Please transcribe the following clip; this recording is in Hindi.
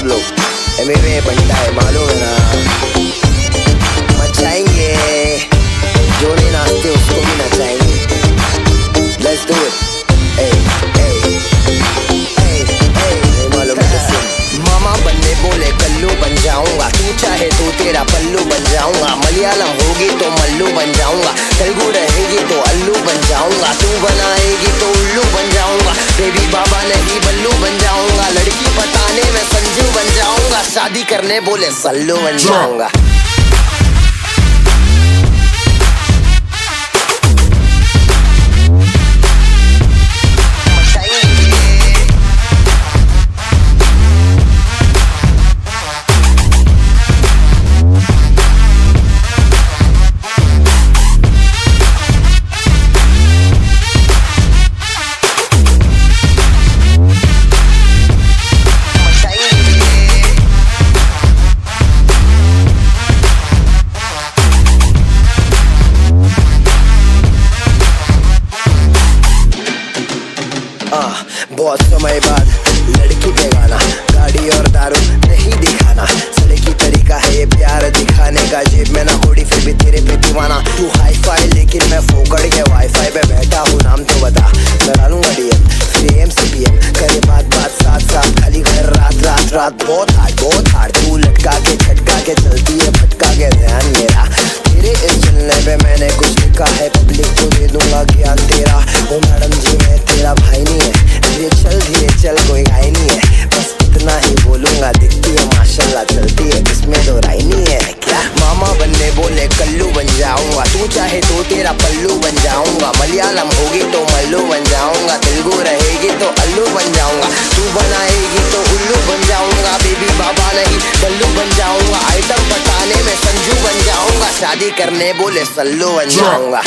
सब लोग एम में बनता है मालूम है ना मचाएँगे जो नहीं नाचते उसको भी नचाएँगे Let's do it. मामा बनने बोले कल्लू बन जाऊँगा तू चाहे तो तेरा पल्लू बन जाऊँगा मलयालम होगी तो मल्लू बन जाऊँगा तेलुगु रहेगी तो अल्लू बन जाऊँगा तू बनाएगी तो उल्लू बन जाऊँगा बेबी बाबा नहीं बल्लू बन जाऊँगा लड़की बताने में संजू बन जाऊँगा शादी करने बोले सल्लू बन जाऊँगा। बहुत समय बाद लड़की पे गाना, गाड़ी और दारू नहीं दिखाना। सड़े की तरीका है ये प्यार दिखाने का, जेब में ना कोड़ी फिर भी तेरे पे दीवाना। तू हाई फाई लेकिन मैं फोकड़ के वाईफाई पे बैठा हूँ, नाम तो बता। करा लूँगा DM M C P M करे बात बात साथ साथ, खाली घर, रात रात रात। बहुत हार्ड बहुत हार्ड तू लटका के छटका के, चलती है फटका के, ध्यान मेरा। तेरे इस चलने पे मैंने कुछ लिखा है पब्लिक को दे दूँगा ज्ञान तेरा। ओ मैडम जी, मैं तेरा भाई नहीं है। धीरे चल धीरे चल कोई घाई नहीं है। बस इतना ही बोलूँगा दिखती है माशाल्लाह चलती है इसमें तो राय नहीं है। क्या? मामा बनने बोले कल्लू बन जाऊँगा। तू चाहे तो तेरा पल्लू बन जाऊँगा। मलयालम होगी तो मल्लू बन जाऊँगा। तेलुगु रहेगी तो अल्लू बन जाऊँगा। तू बनाएगी तो उल्लू बन जाऊँगा। बेबी बाबा नहीं बल्लू बन जाऊँगा। आइटम बताने में संजू बन जाऊँगा। शादी करने बोले सल्लू बन जाऊँगा।